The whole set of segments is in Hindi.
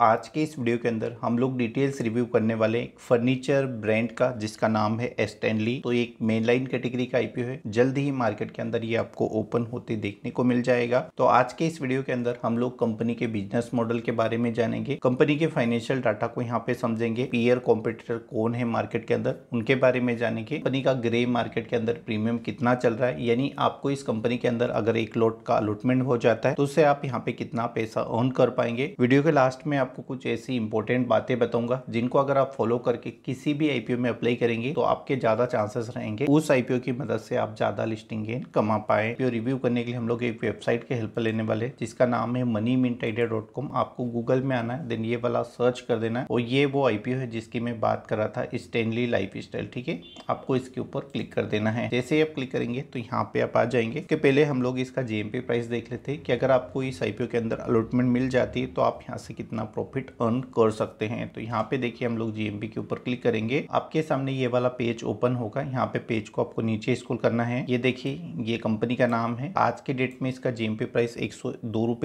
आज के इस वीडियो के अंदर हम लोग डिटेल्स रिव्यू करने वाले फर्नीचर ब्रांड का, जिसका नाम है एस्टेनली तो एक मेन लाइन कैटेगरी का आईपीओ है। जल्द ही मार्केट के अंदर ये आपको ओपन होते देखने को मिल जाएगा। तो आज के इस वीडियो के अंदर हम लोग कंपनी के बिज़नेस मॉडल के बारे में जानेंगे। कंपनी के फाइनेंशियल डाटा को यहाँ पे समझेंगे। पीयर कॉम्पिटिटर कौन है मार्केट के अंदर, उनके बारे में जानेंगे। कंपनी का ग्रे मार्केट के अंदर प्रीमियम कितना चल रहा है। यानी आपको इस कंपनी के अंदर अगर एक लोट का अलॉटमेंट हो जाता है तो उससे आप यहाँ पे कितना पैसा अर्न कर पाएँगे। वीडियो के लास्ट में आपको कुछ ऐसी इंपॉर्टेंट बातें बताऊँगा, जिनको अगर आप फॉलो करके किसी भी आईपीओ में अप्लाई करेंगे तो आपके ज़्यादा चांसेस रहेंगे उस आईपीओ की मदद से आप ज़्यादा लिस्टिंग गेन कमा पाए। रिव्यू करने के लिए हम लोग एक वेबसाइट के हेल्प लेने वाले जिसका नाम है money mint idea dot com आपको गूगल में आना है देन ये वाला सर्च कर देना है, और ये वो आईपीओ है जिसकी मैं बात कर रहा था स्टेनली लाइफ स्टाइल ठीक है? आपको इसके ऊपर क्लिक कर देना है। जैसे ही आप क्लिक करेंगे तो यहाँ पे आप आ जाएँगे। कि पहले हम लोग इसका जेएमपी प्राइस देख लेते हैं कि अगर आपको इस आईपीओ के अंदर अलॉटमेंट मिल जाती है तो आप यहाँ से कितना प्रॉफिट अर्न कर सकते हैं। तो यहाँ पे देखिए हम लोग जीएमपी के ऊपर क्लिक करेंगे। आपके सामने ये वाला पेज ओपन होगा। यहाँ पे पेज को आपको नीचे स्क्रॉल करना है। ये देखिए, ये कंपनी का नाम है। आज के डेट में इसका जीएमपी प्राइस एक सौ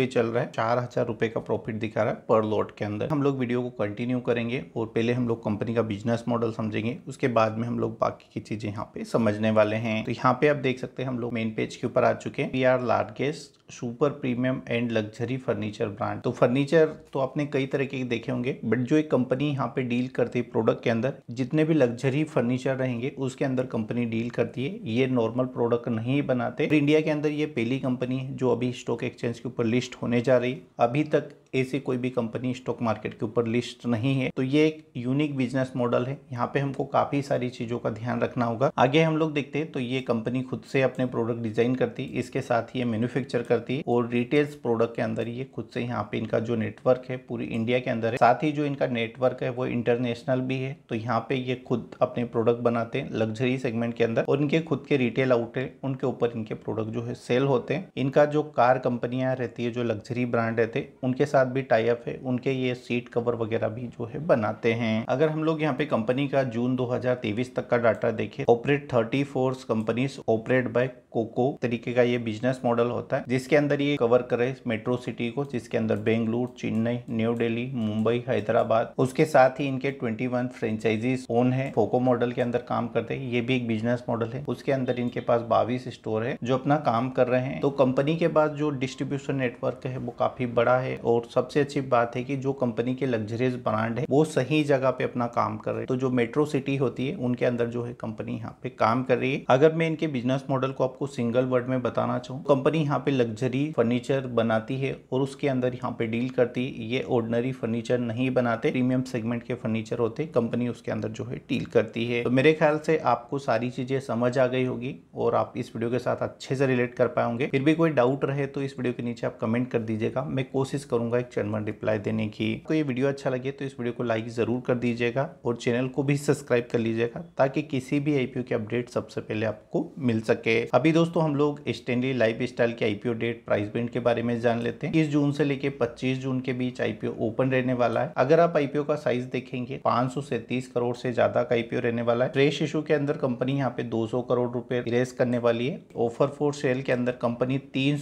चल रहा है। चार हज़ार का प्रॉफिट दिखा रहा है पर लॉट के अंदर। हम लोग वीडियो को कंटिन्यू करेंगे और पहले हम लोग कंपनी का बिज़नेस मॉडल समझेंगे। उसके बाद में हम लोग बाकी की चीज़ें यहाँ पे समझने वाले हैं। तो यहाँ पे आप देख सकते हैं, हम लोग मेन पेज के ऊपर आ चुके हैं। We are largest super premium and luxury furniture brand तो फर्नीचर तो आपने कई तरह के देखे होंगे बट जो एक कंपनी यहाँ पे डील करती है प्रोडक्ट के अंदर, जितने भी लग्जरी फर्नीचर रहेंगे, उसके अंदर कंपनी डील करती है। ये नॉर्मल प्रोडक्ट नहीं बनाते। इंडिया के अंदर ये पहली कंपनी है जो अभी स्टॉक एक्सचेंज के ऊपर लिस्ट होने जा रही है। अभी तक ऐसी कोई भी कंपनी स्टॉक मार्केट के ऊपर लिस्ट नहीं है। तो ये एक यूनिक बिज़नेस मॉडल है। यहाँ पे हमको काफ़ी सारी चीज़ों का ध्यान रखना होगा। आगे हम लोग देखते हैं तो ये कंपनी खुद से अपने प्रोडक्ट डिज़ाइन करती है। इसके साथ ही ये मैन्युफैक्चर करती है और रिटेल्स प्रोडक्ट के अंदर ये खुद से यहाँ पे इनका जो नेटवर्क है, पूरी इंडिया के अंदर है। साथ ही जो इनका नेटवर्क है, वो इंटरनेशनल भी है। तो यहाँ पे ये खुद अपने प्रोडक्ट बनाते हैं लग्जरी सेगमेंट के अंदर और इनके खुद के रिटेल आउटलेट उनके ऊपर इनके प्रोडक्ट जो है सेल होते हैं। इनका जो कार कंपनियाँ रहती है, जो लग्जरी ब्रांड रहते हैं, उनके साथ भी टाइप है, उनके ये सीट कवर वगैरह भी जो है बनाते हैं। अगर हम लोग यहाँ पे कंपनी का जून 2023 तक का डाटा देखें operate thirty four companies operate by COCO तरीके का ये बिज़नेस मॉडल होता है, जिसके अंदर ये कवर करे मेट्रो सिटी को, जिसके अंदर बेंगलुरु, चेन्नई न्यू दिल्ली मुंबई, हैदराबाद। उसके साथ ही इनके 21 फ्रेंचाइजीज ओन है फोको मॉडल के अंदर काम करते हैं, ये भी एक बिज़नेस मॉडल है। उसके अंदर इनके पास बाईस स्टोर है, जो अपना काम कर रहे हैं। तो कंपनी के पास जो डिस्ट्रीब्यूशन नेटवर्क है, वो काफ़ी बड़ा है और सबसे अच्छी बात है कि जो कंपनी के लग्जरियस ब्रांड है, वो सही जगह पे अपना काम कर रहे हैं। तो जो मेट्रो सिटी होती है, उनके अंदर जो है कंपनी यहाँ पे काम कर रही है। अगर मैं इनके बिज़नेस मॉडल को आपको सिंगल वर्ड में बताना चाहूँ कंपनी यहाँ पे लग्जरी फर्नीचर बनाती है और उसके अंदर यहाँ पे डील करती है। ये ऑर्डनरी फर्नीचर नहीं बनाते प्रीमियम सेगमेंट के फर्नीचर होते कंपनी उसके अंदर जो है डील करती है। तो मेरे ख्याल से आपको सारी चीज़ें समझ आ गई होगी और आप इस वीडियो के साथ अच्छे से रिलेट कर पाओगे फिर भी कोई डाउट रहे तो इस वीडियो के नीचे आप कमेंट कर दीजिएगा। मैं कोशिश करूँगा एक चैनल रिप्लाई देने की। को ये वीडियो अच्छा लगे तो इस वीडियो को लाइक ज़रूर कर दीजिएगा और चैनल को भी सब्सक्राइब कर लीजिएगा ताकि किसी भी आईपीओ की अपडेट सबसे पहले आपको मिल सके। अभी दोस्तों हम लोग स्टैंडली लाइफ स्टाइल के आईपीओ डेट प्राइस बेंड के बारे में जान लेते हैं। इस जून से लेके 25 जून के बीच आईपीओ ओपन रहने वाला है। अगर आप आईपीओ का साइज़ देखेंगे, पाँच करोड़ से ज़्यादा का आईपीओ रहने वाला है। फ्रेश इशू के अंदर कंपनी यहाँ पे 200 करोड़ रुपए रेस करने वाली है। ऑफ़र फॉर सेल के अंदर कंपनी तीन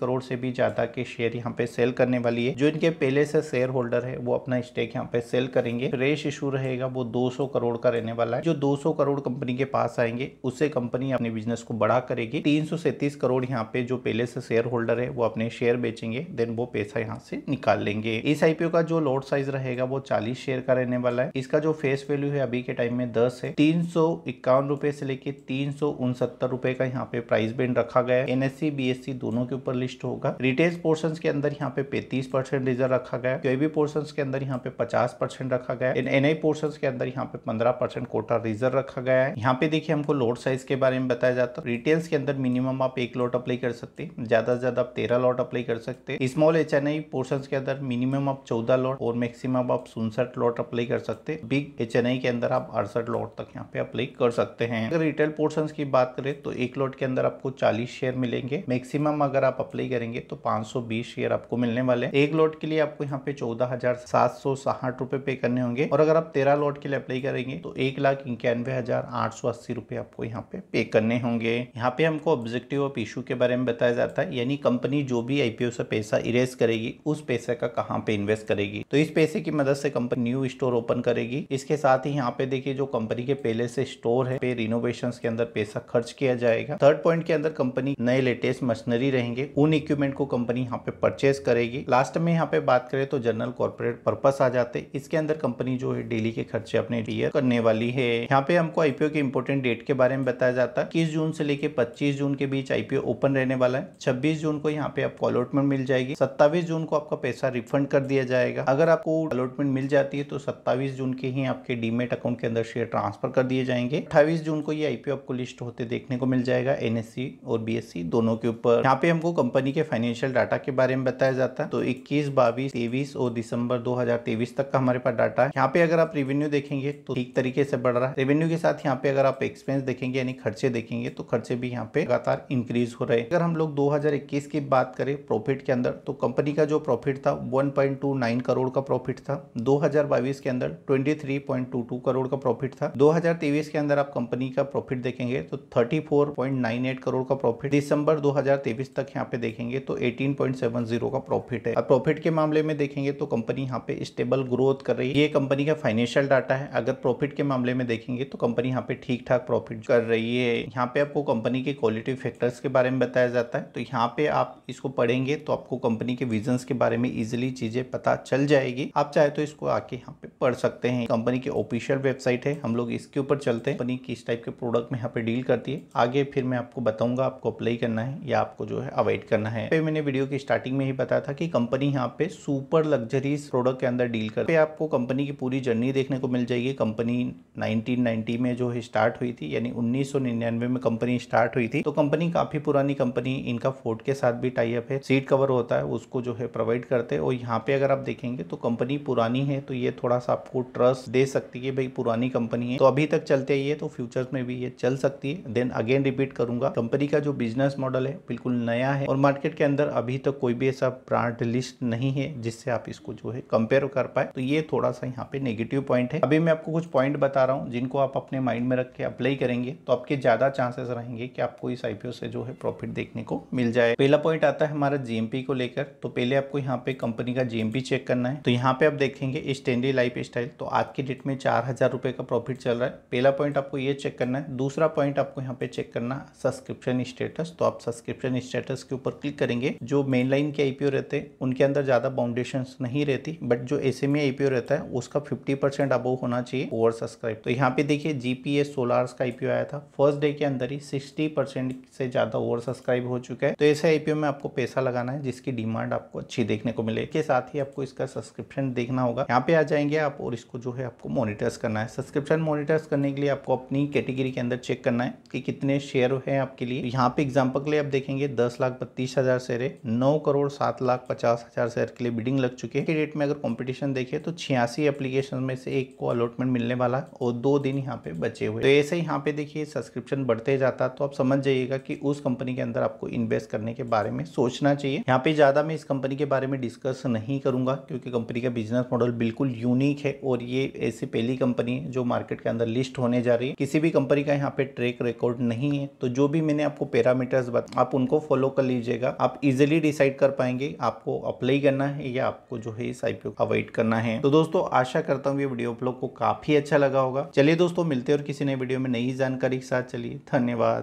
करोड़ से भी ज़्यादा के शेयर यहाँ पे सेल करने वाली है। जो इनके पहले से शेयर होल्डर है, वो अपना स्टेक यहाँ पे सेल करेंगे। फ्रेश इशू रहेगा, वो 200 करोड़ का रहने वाला है। जो 200 करोड़ कंपनी के पास आएँगे उससे कंपनी अपने बिज़नेस को बड़ा करेगी। तीन करोड़ यहाँ पे जो पहले से शेयर होल्डर है, वो अपने शेयर बेचेंगे देन वो पैसा यहाँ से निकाल लेंगे। इस आईपीओ का जो लॉट साइज़ रहेगा, वो चालीस शेयर का रहने वाला है। इसका जो फेस वैल्यू है, अभी के टाइम में दस है। तीन सौ इक्यावन रुपए से लेके तीन रुपए का यहाँ पे प्राइस बैंड रखा गया है। एनएससी बीएससी दोनों के ऊपर लिस्ट होगा। रिटेल पोर्सन के अंदर यहाँ पे पैंतीस परसेंट रिज़र्व रखा गया। है पोर्सन के अंदर यहाँ पे पचास परसेंट रखा गया। है एन आई पोर्सन के अंदर यहाँ पे पंद्रह परसेंट कोटा रिज़र्व रखा गया है। यहाँ पे देखिए हमको लोड साइज़ के बारे में बताया जाता है। रिटेल्स के अंदर मिनिमम आप एक लोट अप्लाई कर सकते हैं। ज़्यादा से ज़्यादा आप तेरह लॉट अप्लाई कर सकते हैं। Small H N I portion के अंदर मिनिमम आप चौदह लॉट और मैक्सिमम आप उनसठ लॉट अप्लाई कर सकते हैं। बिग एच एन आई के अंदर आप अड़सठ लॉट तक यहाँ पे अप्लाई कर सकते हैं। अगर रिटेल पोर्सन की बात करें तो एक लॉट के अंदर आपको चालीस शेयर मिलेंगे। मैक्सिमम अगर आप अप्लाई करेंगे तो पाँच शेयर आपको मिलने वाले एक एक लॉट के लिए आपको यहाँ पे चौदह हज़ार सात सौ साठ रुपए पे करने होंगे। और अगर आप तेरह लॉट के लिए अप्लाई करेंगे तो एक लाख इक्यानवे हज़ार आठ सौ अस्सी रुपए आपको यहाँ पे पे करने होंगे। यहाँ पे हमको ऑब्जेक्टिव ऑफ़ इशू के बारे में बताया जाता है, यानी कंपनी जो भी आईपीओ से पैसा इरेज करेगी, उस पैसे का कहाँ पे इन्वेस्ट करेगी। तो इस पैसे की मदद से कंपनी न्यू स्टोर ओपन करेगी। इसके साथ ही यहाँ पे देखिए, जो कंपनी के पहले से स्टोर है, पे रिनोवेशन के अंदर पैसा खर्च किया जाएगा। थर्ड पॉइंट के अंदर कंपनी नए लेटेस्ट मशीनरी रहेंगे। उन इक्विपमेंट को कंपनी यहाँ पे परचेज करेगी। लास्ट में यहाँ पे बात करें तो जनरल कॉर्पोरेट पर्पस आ जाते इसके अंदर कंपनी जो है डेली के खर्चे अपने क्लियर करने वाली है। यहाँ पे हमको आईपीओ के इंपोर्टेंट डेट के बारे में बताया जाता है। इक्कीस जून से लेके पच्चीस जून के बीच आईपीओ ओपन रहने वाला है। छब्बीस जून को यहाँ पे आपको अलॉटमेंट मिल जाएगी। सत्तावीस जून को आपका पैसा रिफंड कर दिया जाएगा। अगर आपको अलॉटमेंट मिल जाती है तो सत्तावीस जून के ही आपके डीमेट अकाउंट के अंदर शेयर ट्रांसफ़र कर दिए जाएँगे। अट्ठाईस जून को ये आईपीओ आपको लिस्ट होते देखने को मिल जाएगा। एनएससी और बीएससी दोनों के ऊपर। यहाँ पे हमको कंपनी के फाइनेंशियल डाटा के बारे में बताया जाता है। तो इक्कीस बाईस तेईस और दिसंबर दो हज़ार तेईस तक का हमारे पास डाटा है। यहाँ पे अगर आप रेवेन्यू देखेंगे तो ठीक तरीके से बढ़ रहा है। रेवेन्यू के साथ यहाँ पे अगर आप एक्सपेंस देखेंगे यानी खर्चे देखेंगे तो खर्चे भी यहाँ पे लगातार इंक्रीज हो रहे हैं। अगर हम लोग 2021 की बात करें प्रॉफिट के अंदर तो कंपनी का जो प्रॉफिट था 1.29 करोड़ का प्रॉफिट था। 2022 के अंदर 23.22 करोड़ का प्रॉफिट था। 2023 के अंदर आप कंपनी का प्रॉफिट देखेंगे तो 34.98 करोड़ का प्रॉफिट दिसंबर 2023 तक यहाँ पे देखेंगे तो 18.70 का प्रॉफिट है। प्रॉफिट के मामले में देखेंगे तो कंपनी यहाँ पे स्टेबल ग्रोथ कर रही है। ये कंपनी का फाइनेंशियल डाटा है। अगर प्रॉफिट के मामले में देखेंगे तो कंपनी यहाँ पे ठीक ठाक प्रॉफिट कर रही है। यहाँ पे आपको कंपनी के क्वालिटी फैक्टर्स के बारे में बताया जाता है। तो यहाँ पे आप इसको पढ़ेंगे तो आपको कंपनी के विजन के बारे में इजिली चीज़ें पता चल जाएगी। आप चाहे तो इसको आके यहाँ पे पढ़ सकते हैं। कंपनी की ऑफिशियल वेबसाइट है। हम लोग इसके ऊपर चलते हैं। कंपनी किस टाइप के प्रोडक्ट में यहाँ पे डील करती है। आगे फिर मैं आपको बताऊँगा आपको अप्लाई करना है या आपको जो है अवॉइड करना है। मैंने वीडियो की स्टार्टिंग में ही बताया था कि कंपनी यहाँ पे सुपर लग्जरी प्रोडक्ट के अंदर डील कर आपको कंपनी की पूरी जर्नी देखने को मिल जाएगी। कंपनी 1990 में जो स्टार्ट हुई थी, यानी 1999 में कंपनी स्टार्ट हुई थी। तो कंपनी काफ़ी पुरानी कंपनी इनका फोर्ड के साथ भी टाई अप है। सीट कवर होता है, उसको जो है प्रोवाइड करते हैं। और यहाँ पे अगर आप देखेंगे तो कंपनी पुरानी है तो ये थोड़ा सा आपको ट्रस्ट दे सकती है, भाई पुरानी कंपनी है। तो अभी तक चलते है तो फ्यूचर्स में भी ये चल सकती है। देन अगेन रिपीट करूँगा। कंपनी का जो बिज़नेस मॉडल है, बिल्कुल नया है। और मार्केट के अंदर अभी तक कोई भी ऐसा ब्रांड लिस्ट नहीं है जिससे आप इसको जो है कंपेयर कर पाए। तो ये थोड़ा सा यहाँ पे नेगेटिव पॉइंट है। अभी मैं आपको कुछ पॉइंट बता रहा हूँ, जिनको आप अपने माइंड में रख के अप्लाई करेंगे तो आपके ज़्यादा चांसेस रहेंगे कि आपको इस आईपीओ से जो है प्रॉफिट देखने को मिल जाए। पहला पॉइंट आता है हमारा जीएमपी को लेकर। तो पहले आपको यहाँ पे कंपनी का जीएमपी चेक करना है। तो यहाँ पे आप देखेंगे स्टैंडी लाइफ स्टाइल तो आज के डेट में चार हज़ार रुपए का प्रॉफिट चल रहा है। पहला पॉइंट आपको ये चेक करना है। दूसरा पॉइंट आपको यहाँ पे चेक करना सब्सक्रिप्शन स्टेटस तो आप सब्सक्रिप्शन स्टेटस के ऊपर क्लिक करेंगे। जो मेन लाइन के आईपीओ रहते हैं, उनके अंदर ज़्यादा बाउंडेशन नहीं रहती बट जो एस एम रहता है, उसका फिफ्टी परसेंट अबव होना चाहिए ओवर सब्सक्राइब तो यहाँ पे देखिए जीपीएस सोलार्स का आईपीओ आया था। फ़र्स्ट डे के अंदर ही सिक्सटी परसेंट से ज़्यादा ओवर सब्सक्राइब हो चुका है। तो ऐसे आईपीओ में आपको पैसा लगाना है, जिसकी डिमांड आपको अच्छी देखने को मिले। के साथ ही आपको इसका सब्सक्रिप्शन देखना होगा। यहाँ पे आ जाएँगे आप और इसको जो है आपको मॉनिटर्स करना है। सब्सक्रिप्शन मॉनिटर्स करने के लिए आपको अपनी कैटेगरी के अंदर चेक करना है कि कितने शेयर है आपके लिए। यहाँ पे एग्ज़ाम्पल के लिए आप देखेंगे, दस लाख बत्तीस हज़ार शेयर है, नौ करोड़ सात लाख पचास हज़ार शेयर के लिए बिडिंग लग चुके हैं। डेट में अगर कॉम्पिटिशन देखे तो छियासी एप्लीकेशन में से एक को अलॉटमेंट मिलने वाला है और दो दिन यहाँ पे बचे हुए तो ऐसे यहाँ पे देखिए सब्सक्रिप्शन बढ़ते जाता तो आप समझ जाइएगा कि उस कंपनी के अंदर आपको इन्वेस्ट करने के बारे में सोचना चाहिए। यहाँ पे ज़्यादा मैं इस कंपनी के बारे में डिस्कस नहीं करूँगा, क्योंकि कंपनी का बिज़नेस मॉडल बिल्कुल यूनिक है और ये ऐसी पहली कंपनी है जो मार्केट के अंदर लिस्ट होने जा रही है। किसी भी कंपनी का यहाँ पे ट्रैक रिकॉर्ड नहीं है। तो जो भी मैंने आपको पैरामीटर्स आप उनको फॉलो कर लीजिएगा। आप इजिली डिसाइड कर पाएँगे, आपको अप्लाई करना है, या आपको जो है इस आईपीओ का अवॉइड करना है। तो दोस्तों, आशा करता हूँ ये वीडियो आप लोग को काफ़ी अच्छा लगा होगा। चलिए दोस्तों, मिलते हैं और किसी नए वीडियो में नई जानकारी के साथ। चलिए, धन्यवाद।